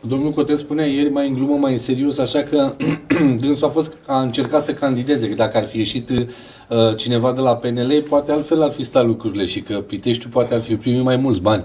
Domnul Cotel spunea ieri mai în glumă, mai în serios, așa că dânsul a fost a încercat să candideze, că dacă ar fi ieșit uh, cineva de la PNL, poate altfel ar fi stat lucrurile și că Piteștiul poate ar fi primit mai mulți bani.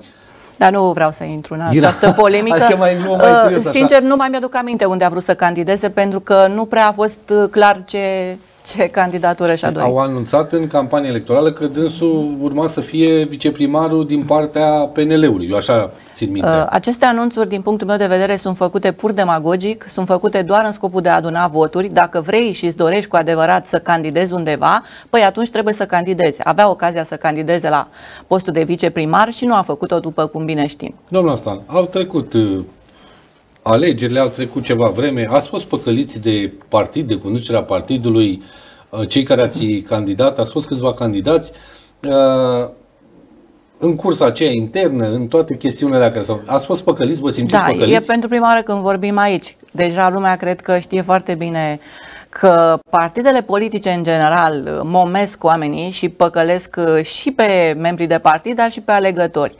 Dar nu vreau să intru în această polemică. Adică mai, nu, mai serios, uh, Sincer, nu mai mi-aduc aminte unde a vrut să candideze, pentru că nu prea a fost uh, clar ce, ce candidatură și-a dorit. Au anunțat în campanie electorală că dânsul urma să fie viceprimarul din partea PNL-ului. Eu așa țin minte. Uh, aceste anunțuri, din punctul meu de vedere, sunt făcute pur demagogic, sunt făcute doar în scopul de a aduna voturi. Dacă vrei și îți dorești cu adevărat să candidezi undeva, păi atunci trebuie să candidezi. Avea ocazia să candideze la postul de viceprimar și nu a făcut-o după cum bine știm. Domnul Stan, au trecut uh, alegerile, au trecut ceva vreme, ați fost păcăliți de partid, de conducerea partidului, uh, cei care ați candidat, ați fost câțiva candidați, uh, în cursa aceea internă, în toate chestiunile care s-au... Ați fost păcăliți, vă simțiți da, păcăliți? e pentru prima oară când vorbim aici. Deja lumea cred că știe foarte bine că partidele politice în general momesc oamenii și păcălesc și pe membrii de partid, dar și pe alegători.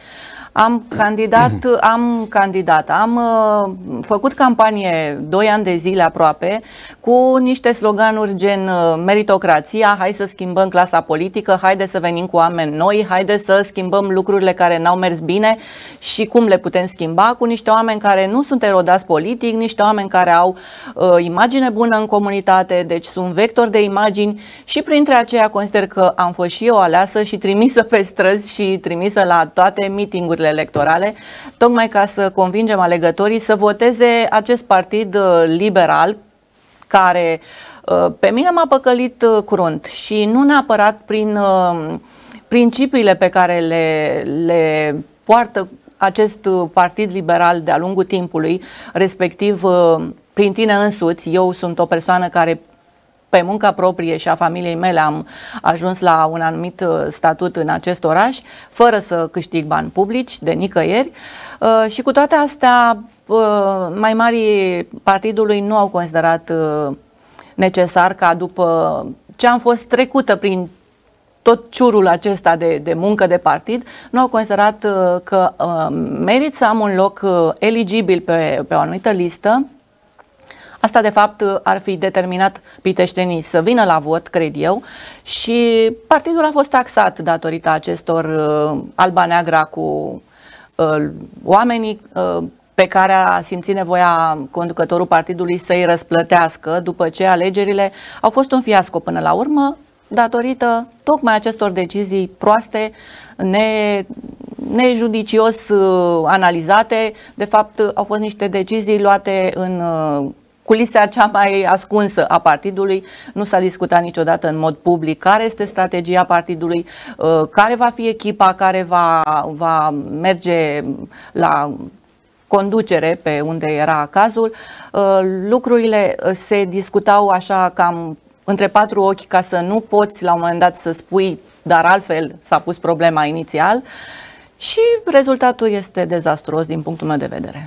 Am candidat, am candidat, am uh, făcut campanie 2 ani de zile aproape cu niște sloganuri gen uh, meritocrația, hai să schimbăm clasa politică, haide să venim cu oameni noi, haide să schimbăm lucrurile care n-au mers bine și cum le putem schimba cu niște oameni care nu sunt erodați politic, niște oameni care au uh, imagine bună în comunitate, deci sunt vectori de imagini și printre aceia consider că am fost și eu aleasă și trimisă pe străzi și trimisă la toate mitingurile electorale, tocmai ca să convingem alegătorii să voteze acest partid uh, liberal care uh, pe mine m-a păcălit uh, crunt și nu neapărat prin principiile pe care le, le poartă acest partid liberal de-a lungul timpului, respectiv prin tine însuți. Eu sunt o persoană care pe munca proprie și a familiei mele am ajuns la un anumit uh, statut în acest oraș, fără să câștig bani publici de nicăieri. Uh, și cu toate astea uh, mai mari partidului nu au considerat necesar ca după ce am fost trecută prin tot ciurul acesta de, de muncă de partid, nu au considerat că merit să am un loc eligibil pe, pe o anumită listă Asta, de fapt, ar fi determinat piteștenii să vină la vot, cred eu, și partidul a fost taxat datorită acestor uh, alba-neagra cu uh, oamenii uh, pe care a simțit nevoia conducătorul partidului să-i răsplătească după ce alegerile au fost un fiasco până la urmă, datorită tocmai acestor decizii proaste, ne, nejudicios uh, analizate. De fapt, au fost niște decizii luate în uh, culisa cea mai ascunsă a partidului. Nu s-a discutat niciodată în mod public care este strategia partidului, uh, care va fi echipa care va, va merge la conducere pe unde era cazul. Uh, lucrurile uh, se discutau așa cam între patru ochi ca să nu poți la un moment dat să spui, dar altfel s-a pus problema inițial și rezultatul este dezastruos din punctul meu de vedere.